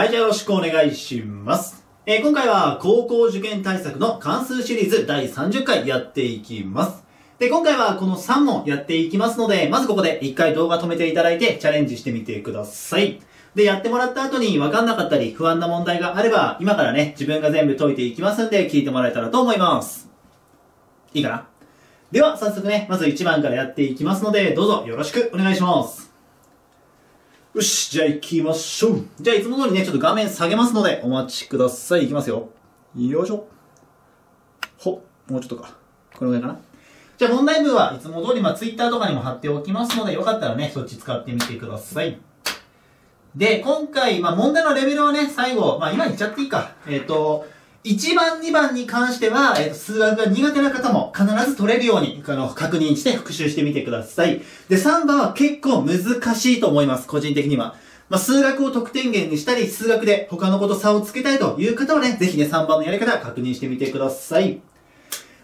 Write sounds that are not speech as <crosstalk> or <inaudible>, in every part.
はい、じゃあよろしくお願いします。えー今回は高校受験対策の関数シリーズ第30回やっていきます。で、今回はこの3問やっていきますので、まずここで1回動画止めていただいてチャレンジしてみてください。で、やってもらった後に分かんなかったり不安な問題があれば、今からね、自分が全部解いていきますんで、聞いてもらえたらと思います。いいかな？では、早速ね、まず1番からやっていきますので、どうぞよろしくお願いします。よし、じゃあ行きましょう。じゃあいつも通りね、ちょっと画面下げますので、お待ちください。いきますよ。よいしょ。ほ、もうちょっとか。このぐらいかな。じゃあ問題文はいつも通り、まあ Twitter とかにも貼っておきますので、よかったらね、そっち使ってみてください。で、今回、まあ問題のレベルはね、最後、まあ今言っちゃっていいか。えっ、と、1番、2番に関しては、えっ、と、数学が苦手な方も必ず取れるように、あの、確認して復習してみてください。で、3番は結構難しいと思います、個人的には。まあ、数学を得点源にしたり、数学で他のこと差をつけたいという方はね、ぜひね、3番のやり方確認してみてください。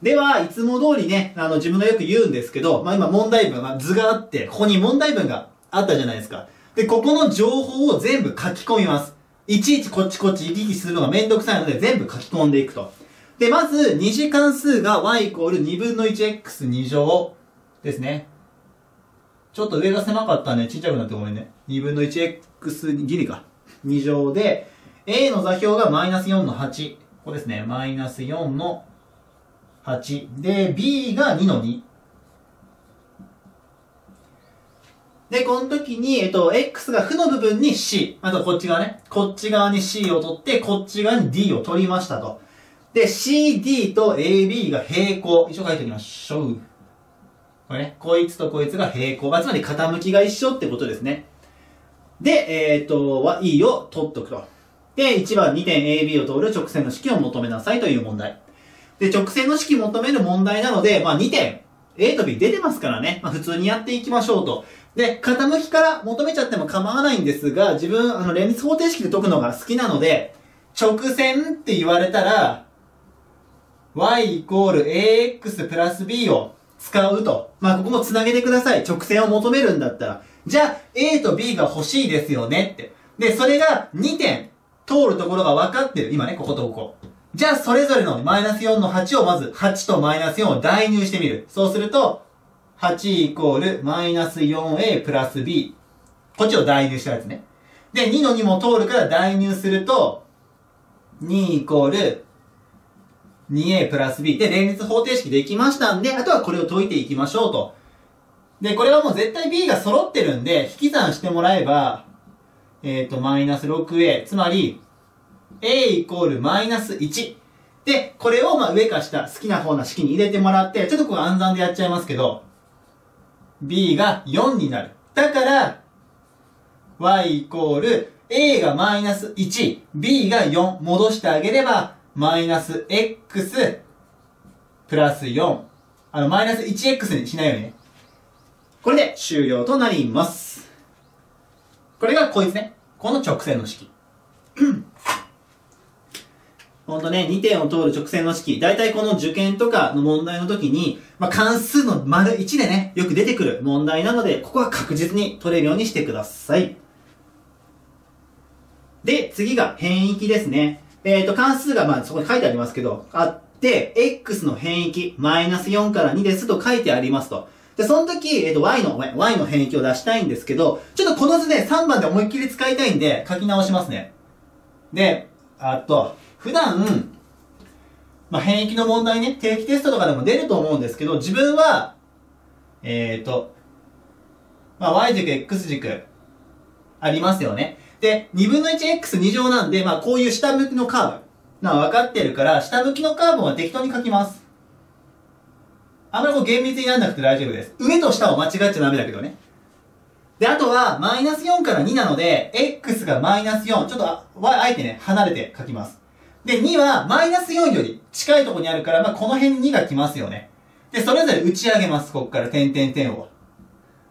では、いつも通りね、あの、自分がよく言うんですけど、まあ今問題文、まあ図があって、ここに問題文があったじゃないですか。で、ここの情報を全部書き込みます。いちいちこっちこっち行き来するのがめんどくさいので全部書き込んでいくと。で、まず、二次関数が y イコール2分の 1x2 乗ですね。ちょっと上が狭かったんでちっちゃくなってごめんね。2分の 1x ギリか。2乗で、a の座標がマイナス4の8。ここですね。マイナス4の8。で、b が2の2。で、この時に、えっと、x が負の部分に c。あとこっち側ね。こっち側に c を取って、こっち側に d を取りましたと。で、cd と ab が平行。一応書いておきましょう。これね、こいつとこいつが平行。つまり傾きが一緒ってことですね。で、えっ、と、は e を取っとくと。で、1番2点 AB を通る直線の式を求めなさいという問題。で、直線の式求める問題なので、まあ2点、A と B 出てますからね。まあ普通にやっていきましょうと。で、傾きから求めちゃっても構わないんですが、自分、あの、連立方程式で解くのが好きなので、直線って言われたら、y イコール ax プラス b を使うと。まあここもつなげてください。直線を求めるんだったら。じゃあ、a と b が欲しいですよねって。で、それが2点通るところが分かってる。今ね、こことここ。じゃあ、それぞれのマイナス4の8をまず、8とマイナス4を代入してみる。そうすると、8イコールマイナス 4a プラス b。こっちを代入したやつね。で、2の2も通るから代入すると、2イコール 2a プラス b で連立方程式できましたんで、あとはこれを解いていきましょうと。で、これはもう絶対 b が揃ってるんで、引き算してもらえば、えっ、と、マイナス 6a、つまり、a イコールマイナス1。で、これをまあ上か下、好きな方の式に入れてもらって、ちょっとこれ暗算でやっちゃいますけど、b が4になる。だから、y イコール、a がマイナス1、b が4、戻してあげれば、マイナス x プラス4。あの、マイナス 1x にしないようにね。これで終了となります。これがこいつね。この直線の式。ほんとね、2点を通る直線の式。大体この受験とかの問題の時に、まあ、関数の丸1でね、よく出てくる問題なので、ここは確実に取れるようにしてください。で、次が変域ですね。えっ、と、関数がまあそこに書いてありますけど、あって、x の変域、マイナス4から2ですと書いてありますと。で、その時、えっ、と、y の、y の変域を出したいんですけど、ちょっとこの図ね、3番で思いっきり使いたいんで、書き直しますね。で、あと、普段、まあ、変域の問題ね、定期テストとかでも出ると思うんですけど、自分は、えっ、と、まあ、y 軸、x 軸、ありますよね。で、2分の 1x2 乗なんで、まあ、こういう下向きのカーブ。な分かってるから、下向きのカーブは適当に書きます。あんまりこう厳密にならなくて大丈夫です。上と下を間違っちゃダメだけどね。で、あとは、マイナス4から2なので、x がマイナス4。ちょっと、y、あえてね、離れて書きます。で、2は、マイナス4より近いところにあるから、まあ、この辺に2が来ますよね。で、それぞれ打ち上げます、ここから、点々点を。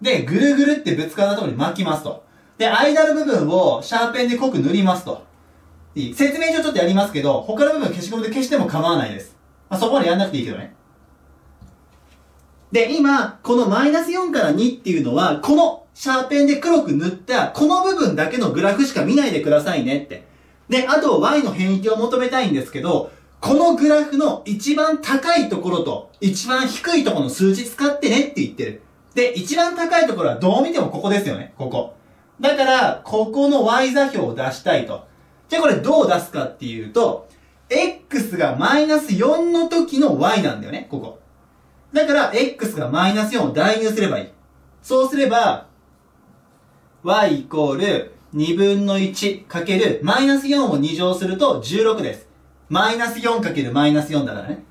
で、ぐるぐるってぶつかったところに巻きますと。で、間の部分をシャーペンで濃く塗りますと。いい説明上ちょっとやりますけど、他の部分消しゴムで消しても構わないです。まあ、そこまでやんなくていいけどね。で、今、このマイナス4から2っていうのは、このシャーペンで黒く塗ったこの部分だけのグラフしか見ないでくださいねって。で、あと y の変域を求めたいんですけど、このグラフの一番高いところと一番低いところの数字使ってねって言ってる。で、一番高いところはどう見てもここですよね。ここ。だから、ここの y 座標を出したいと。じゃあこれどう出すかっていうと、x がマイナス4の時の y なんだよね、ここ。だから、x がマイナス4を代入すればいい。そうすれば、y イコール2分の1かけるマイナス4を2乗すると16です。マイナス4かけるマイナス4だからね。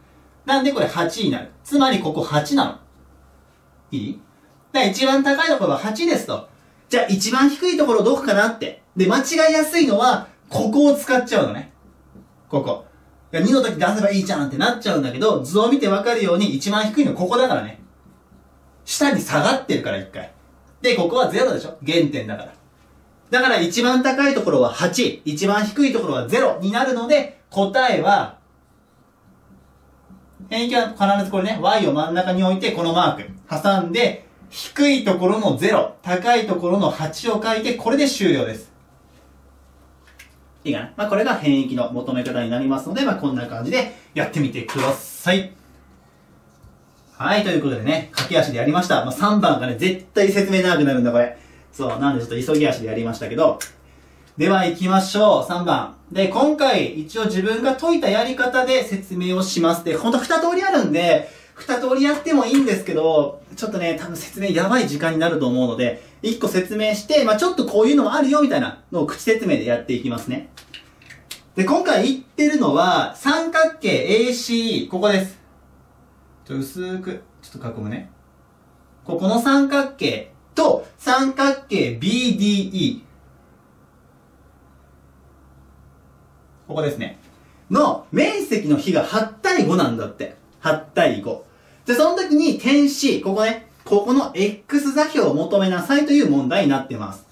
なんでこれ8になる？つまりここ8なの。いい？だから一番高いところは8ですと。じゃあ一番低いところどこかなって。で、間違いやすいのは、ここを使っちゃうのね。ここ。いや2の時出せばいいじゃんってなっちゃうんだけど、図を見てわかるように一番低いのここだからね。下に下がってるから一回。で、ここは0でしょ？原点だから。だから一番高いところは8、一番低いところは0になるので、答えは、変域は必ずこれね、y を真ん中に置いて、このマーク、挟んで、低いところの0、高いところの8を書いて、これで終了です。いいかな？まあ、これが変域の求め方になりますので、まあ、こんな感じでやってみてください。はい、ということでね、駆け足でやりました。まあ、3番がね、絶対説明長くなるんだ、これ。そう、なんでちょっと急ぎ足でやりましたけど。では行きましょう、3番。で、今回、一応自分が解いたやり方で説明をします。で、ほんと2通りあるんで、2通りやってもいいんですけど、ちょっとね、多分説明やばい時間になると思うので、1個説明して、まあちょっとこういうのもあるよ、みたいなのを口説明でやっていきますね。で、今回言ってるのは、三角形 ACE、ここです。ちょ、薄く、ちょっと囲むね。ここの三角形と三角形 BDE。ここですね。の面積の比が8対5なんだって。8対5。で、その時に点 C、ここね、ここの X 座標を求めなさいという問題になってます。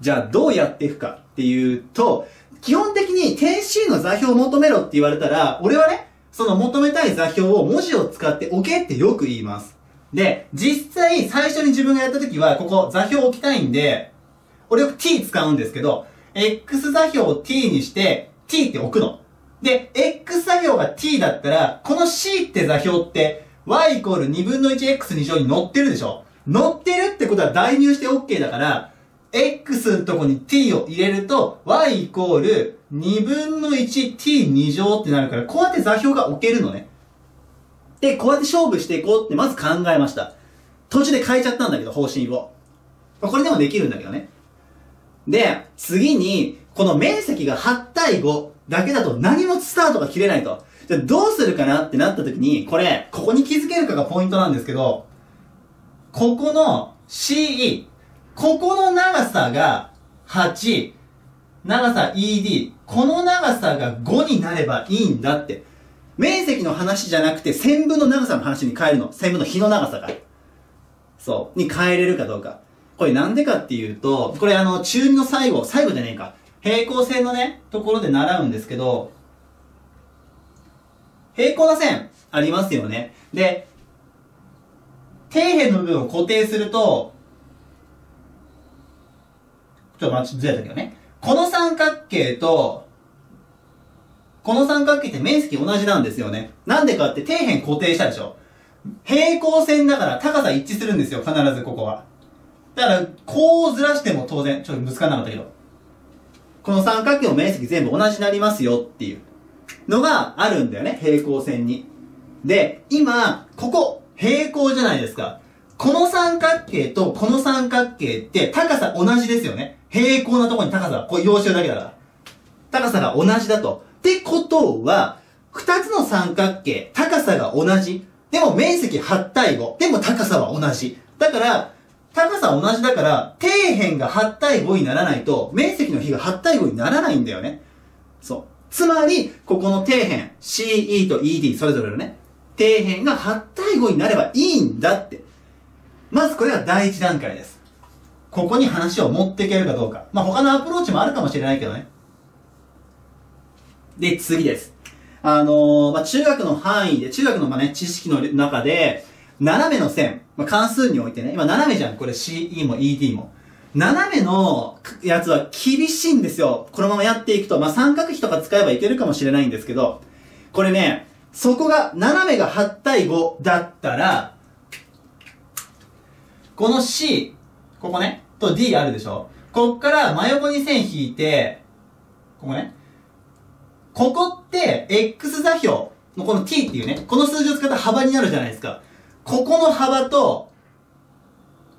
じゃあどうやっていくかっていうと、基本的に点 C の座標を求めろって言われたら、俺はね、その求めたい座標を文字を使って置けってよく言います。で、実際最初に自分がやった時は、ここ座標置きたいんで、俺よく t 使うんですけど、x 座標を t にして、t って置くの。で、x 座標が t だったら、この c って座標って、y イコール2分の 1x2 乗に乗ってるでしょ乗ってるってことは代入して OK だから、x のとこに t を入れると、y イコール2分の 1t2 乗ってなるから、こうやって座標が置けるのね。で、こうやって勝負していこうってまず考えました。途中で変えちゃったんだけど、方針を。これでもできるんだけどね。で、次に、この面積が8対5だけだと何もスタートが切れないと。じゃあどうするかなってなった時に、これ、ここに気づけるかがポイントなんですけど、ここの CE、ここの長さが8、長さ ED、この長さが5になればいいんだって。面積の話じゃなくて線分の長さの話に変えるの。線分の比の長さが。そう。に変えれるかどうか。これなんでかっていうと、これあの、中2の最後、最後じゃねえか。平行線のね、ところで習うんですけど、平行な線ありますよね。で、底辺の部分を固定すると、ちょっと待って、ずれたけどね。この三角形と、この三角形って面積同じなんですよね。なんでかって底辺固定したでしょ。平行線だから高さ一致するんですよ、必ずここは。だから、こうずらしても当然、ちょっとぶつかなかったけど。この三角形の面積全部同じになりますよっていうのがあるんだよね、平行線に。で、今、ここ、平行じゃないですか。この三角形とこの三角形って高さ同じですよね。平行なところに高さ、これ要求だけだから。高さが同じだと。ってことは、二つの三角形、高さが同じ。でも面積8対5。でも高さは同じ。だから、高さ同じだから、底辺が8対5にならないと、面積の比が8対5にならないんだよね。そう。つまり、ここの底辺、CE と ED、それぞれのね、底辺が8対5になればいいんだって。まずこれが第一段階です。ここに話を持っていけるかどうか。まあ、他のアプローチもあるかもしれないけどね。で、次です。あのー、まあ、中学の範囲で、中学のまあね、知識の中で、斜めの線。まあ、関数においてね、今斜めじゃん。これ CE も ED も。斜めのやつは厳しいんですよ。このままやっていくと。まあ、三角比とか使えばいけるかもしれないんですけど、これね、そこが、斜めが8対5だったら、この C、ここね、と D あるでしょ？こっから真横に線引いて、ここね。ここって X 座標のこの T っていうね、この数字を使った幅になるじゃないですか。ここの幅と、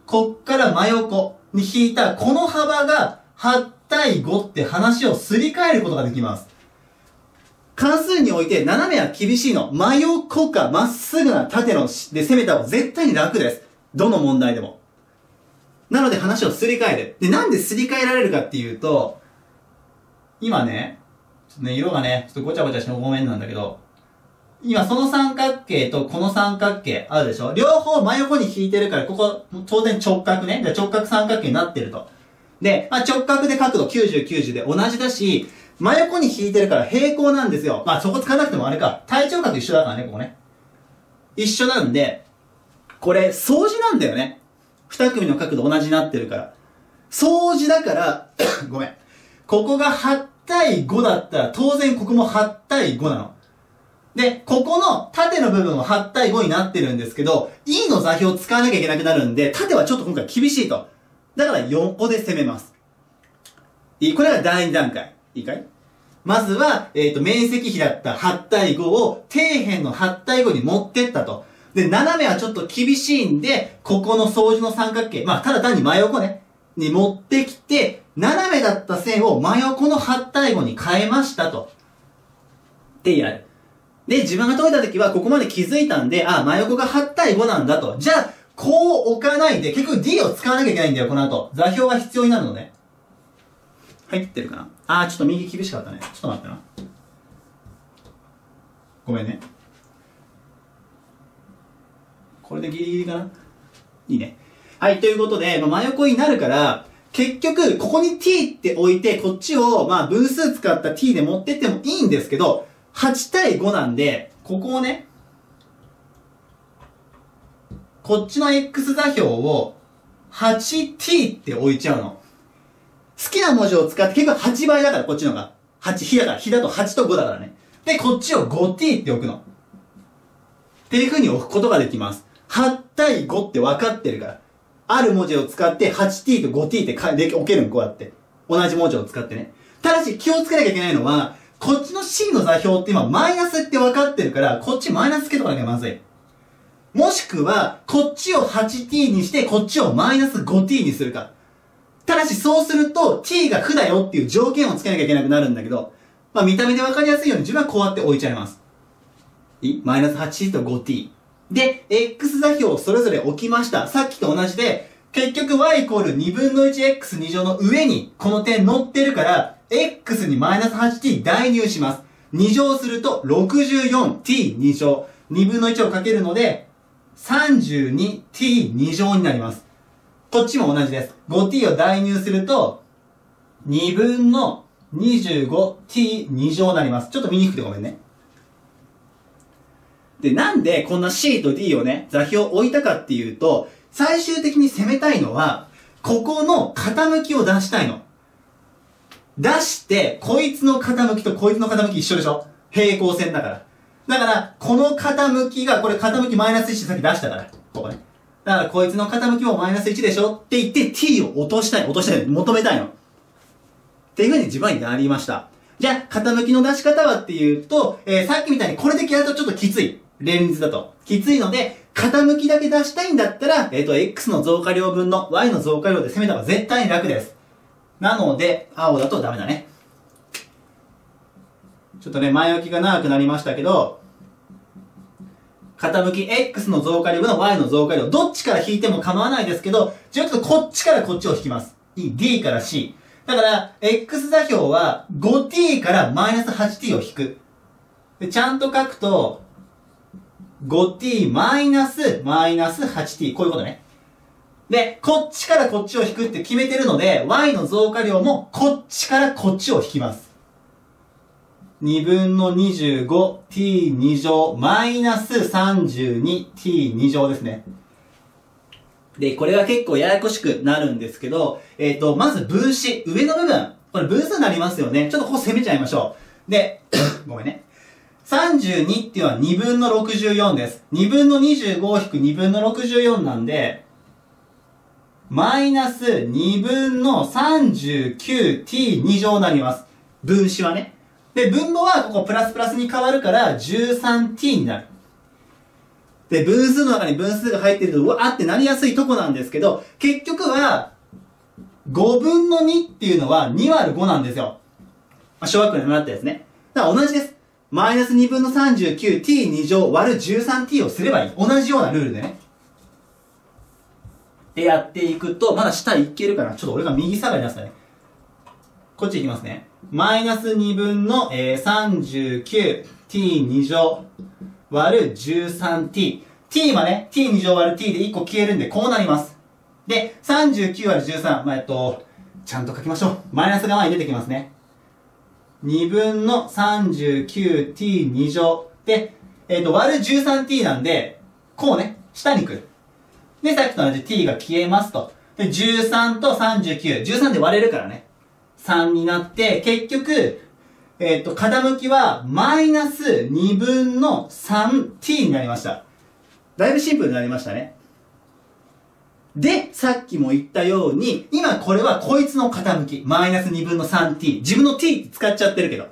こっから真横に引いたこの幅が8対5って話をすり替えることができます。関数において斜めは厳しいの。真横かまっすぐな縦ので攻めた方が絶対に楽です。どの問題でも。なので話をすり替える。で、なんですり替えられるかっていうと、今ね、ね、色がね、ちょっとごちゃごちゃしてごめんなんだけど、今その三角形とこの三角形あるでしょ？両方真横に引いてるから、ここ当然直角ね。直角三角形になってると。で、まあ、直角で角度90、90で同じだし、真横に引いてるから平行なんですよ。まあそこ使わなくてもあれか。体長角一緒だからね、ここね。一緒なんで、これ、掃除なんだよね。二組の角度同じになってるから。掃除だから <coughs> ごめん。ここが8対5だったら、当然ここも8対5なの。で、ここの縦の部分は8対5になってるんですけど、E の座標を使わなきゃいけなくなるんで、縦はちょっと今回厳しいと。だから4個で攻めます。いいこれが第2段階。いいかい？まずは、えっ、ー、と、面積比だった8対5を底辺の8対5に持ってったと。で、斜めはちょっと厳しいんで、ここの相似の三角形、まあ、ただ単に真横ね、に持ってきて、斜めだった線を真横の8対5に変えましたと。ってやる。で、自分が解いた時はここまで気づいたんで、あ、真横が8対5なんだと。じゃあ、こう置かないで、結局 D を使わなきゃいけないんだよ、この後。座標が必要になるのね。入ってるかな？あー、ちょっと右厳しかったね。ちょっと待ってな。ごめんね。これでギリギリかな？いいね。はい、ということで、まあ、真横になるから、結局、ここに t って置いて、こっちを、まあ、分数使った t で持ってってもいいんですけど、8対5なんで、ここをね、こっちの x 座標を 8t って置いちゃうの。好きな文字を使って結局8倍だから、こっちのが。8、比だから、比だと8と5だからね。で、こっちを 5t って置くの。っていう風に置くことができます。8対5って分かってるから。ある文字を使って 8t と 5t ってかで置けるの、こうやって。同じ文字を使ってね。ただし気をつけなきゃいけないのは、こっちの C の座標って今マイナスって分かってるから、こっちマイナスつけとかなきゃまずい。もしくは、こっちを 8t にして、こっちをマイナス 5t にするか。ただしそうすると、t が負だよっていう条件をつけなきゃいけなくなるんだけど、まあ見た目で分かりやすいように自分はこうやって置いちゃいます。い？マイナス 8t と 5t。で、x 座標をそれぞれ置きました。さっきと同じで、結局 y イコール2分の 1x2 乗の上にこの点乗ってるから、x にマイナス 8t 代入します。2乗すると 64t2 乗。2分の1をかけるので、32t2 乗になります。こっちも同じです。5t を代入すると、2分の 25t2 乗になります。ちょっと見にくくてごめんね。で、なんでこんな C と D をね、座標を置いたかっていうと、最終的に攻めたいのは、ここの傾きを出したいの。出して、こいつの傾きとこいつの傾き一緒でしょ？平行線だから。だから、この傾きが、これ傾きマイナス1さっき出したから。ここね。だからこいつの傾きもマイナス1でしょ？って言って t を落としたい。落としたい。求めたいの。っていうふうに自分はやりました。じゃあ、傾きの出し方はっていうと、えー、さっきみたいにこれだけやるとちょっときつい。連立だと。きついので、傾きだけ出したいんだったら、えっ、ー、と、x の増加量分の y の増加量で攻めた方が絶対に楽です。なので、青だとダメだね。ちょっとね、前置きが長くなりましたけど、傾き x の増加量分の y の増加量、どっちから引いても構わないですけど、じゃあちょっとこっちからこっちを引きます。D から C。だから、x 座標は 5t からマイナス 8t を引く。で、ちゃんと書くと、5t マイナスマイナス 8t。こういうことね。で、こっちからこっちを引くって決めてるので、y の増加量もこっちからこっちを引きます。2分の 25t2 乗マイナス 32t2 乗ですね。で、これが結構ややこしくなるんですけど、えっ、と、まず分子、上の部分。これ分数になりますよね。ちょっとここ攻めちゃいましょう。で、<coughs> ごめんね。32っていうのは2分の64です。2分の25を引く2分の64なんで、マイナス2分の 39t2 乗になります。分子はね。で、分母はここプラスプラスに変わるから 13t になる。で、分数の中に分数が入ってると、うわーってなりやすいとこなんですけど、結局は、5分の2っていうのは2割5なんですよ。まあ、小学校で習ったやつね。だから同じです。マイナス2分の 39t2 乗割る 13t をすればいい。同じようなルールでね。でやっていくと、まだ下いけるかなちょっと俺が右下がり出すかね。こっちいきますね。マイナス2分の、えー、39t2 乗割る 13t。t はね、t2 乗割る t で1個消えるんで、こうなります。で、39割る13。まあ、えっと、ちゃんと書きましょう。マイナスが前に出てきますね。2分の 39t2 乗。で、えっと、割る 13t なんで、こうね、下に来る。で、さっきと同じ t が消えますと。で、13と39。13で割れるからね。3になって、結局、えっ、ー、と、傾きは、マイナス2分の 3t になりました。だいぶシンプルになりましたね。で、さっきも言ったように、今これはこいつの傾き。マイナス2分の 3t。自分の t 使っちゃってるけど。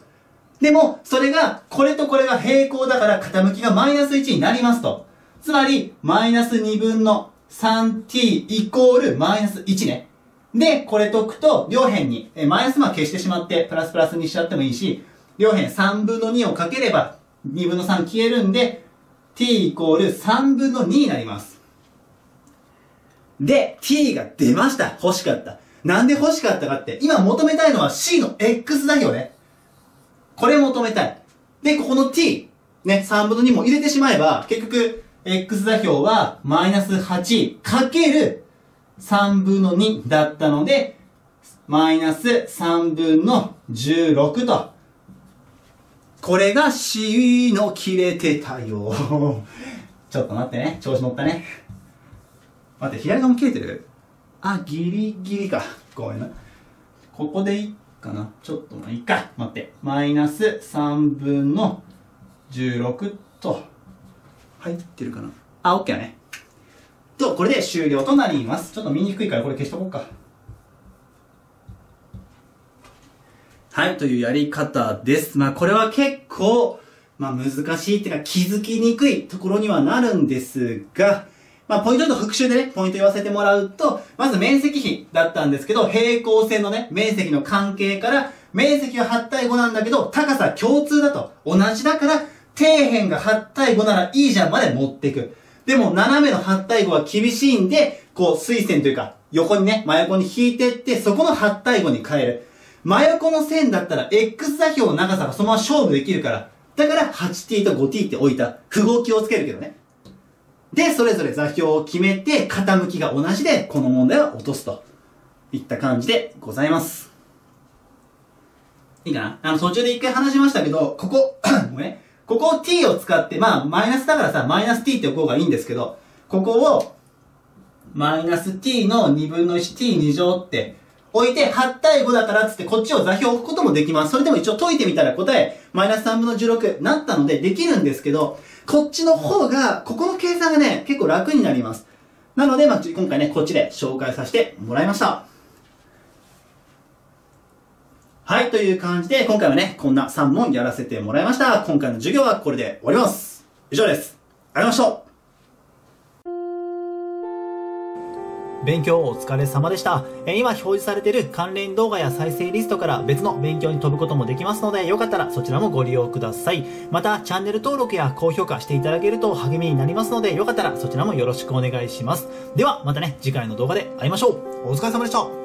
でも、それが、これとこれが平行だから傾きがマイナス1になりますと。つまり、マイナス2分の 3t イコールマイナス1ね。で、これ解くと、両辺に、えマイナスま消してしまって、プラスプラスにしちゃってもいいし、両辺3分の2をかければ、2分の3消えるんで、t イコール3分の2になります。で、t が出ました。欲しかった。なんで欲しかったかって、今求めたいのは c の x だよね。これ求めたい。で、ここの t、ね、3分の2も入れてしまえば、結局、x 座標はマイナス8かける3分の2だったので、マイナス3分の16と。これが C の切れてたよ。<laughs> ちょっと待ってね。調子乗ったね。待って、左側も切れてる？あ、ギリギリか。ごめんな。ここでいいかな？ちょっとまあいいか。待って。マイナス3分の16と、入ってるかな？あ、OK だね。と、これで終了となります。ちょっと見にくいからこれ消しとこうか。はい、というやり方です。まあこれは結構、まあ難しいっていうか気づきにくいところにはなるんですが、まあポイントと復習でね、ポイント言わせてもらうと、まず面積比だったんですけど、平行線のね、面積の関係から、面積は8対5なんだけど、高さ共通だと。同じだから、底辺が8対5ならいいじゃんまで持っていく。でも、斜めの8対5は厳しいんで、こう、水線というか、横にね、真横に引いてって、そこの8対5に変える。真横の線だったら、X 座標の長さがそのまま勝負できるから、だから 8t と 5t って置いた。符号気をつけるけどね。で、それぞれ座標を決めて、傾きが同じで、この問題は落とすと。いった感じでございます。いいかな？あの、途中で一回話しましたけど、ここ、<coughs> ごめん。ここを t を使って、まあ、マイナスだからさ、マイナス t って置こうがいいんですけど、ここを、マイナス t の2分の 1t2 乗って置いて、8対5だからっつってこっちを座標を置くこともできます。それでも一応解いてみたら答え、マイナス3分の16なったのでできるんですけど、こっちの方が、ここの計算がね、結構楽になります。なので、まあ、今回ね、こっちで紹介させてもらいました。はい、という感じで、今回はね、こんな3問やらせてもらいました。今回の授業はこれで終わります。以上です。ありがとうございました。勉強お疲れ様でした。え今表示されている関連動画や再生リストから別の勉強に飛ぶこともできますので、よかったらそちらもご利用ください。また、チャンネル登録や高評価していただけると励みになりますので、よかったらそちらもよろしくお願いします。では、またね、次回の動画で会いましょう。お疲れ様でした。